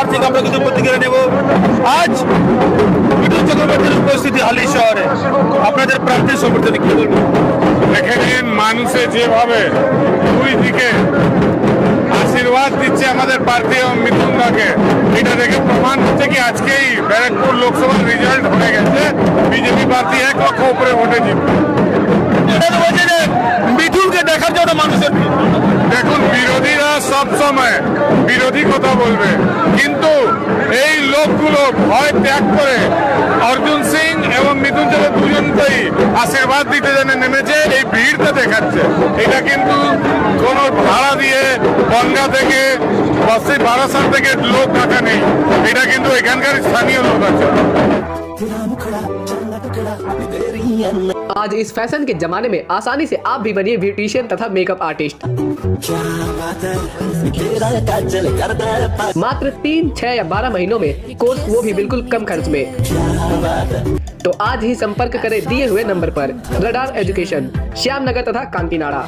তার থেকে আমরা কিন্তু প্রতিক্রিয়া নেব। আজ বিদ্যুৎ চক্রবর্তীর উপস্থিতি হালি শহরে। আপনাদের প্রার্থীর সমর্থনে কি বলব? দেখে মানুষে যেভাবে দুই দিকে আশীর্বাদ দিচ্ছে আমাদের প্রার্থী এবং মিথুন এটা দেখে প্রমাণ হচ্ছে কি আজকেই ব্যারাকপুর লোকসভার রেজাল্ট হয়ে গেছে। বিজেপি প্রার্থী এক লক্ষ উপরে ভোটে জিতবে। সব সময় বিরোধী কথা বলবে। কিন্তু এই লোকগুলো ভয় ত্যাগ করে অর্জুন সিং এবং মিথুন চন্দ্র দুজনকেই আশীর্বাদ দিতে জন্য নেমেছে, এই ভিড়টা দেখাচ্ছে। এটা কিন্তু কোনো ভাড়া দিয়ে বনগা থেকে বসে বারাসাত থেকে লোক ডাকা নেই। এটা কিন্তু এখানকার স্থানীয় লোক আছে। आज इस फ़ैशन के जमाने में आसानी से आप भी बनिए ब्यूटिशियन तथा मेकअप आर्टिस्ट मात्र तीन, छह या बारह महीनों में कोर्स वो भी बिल्कुल कम खर्च में। तो आज ही संपर्क करें दिए हुए नंबर पर रडार एजुकेशन श्याम नगर तथा कांतिनाड़ा।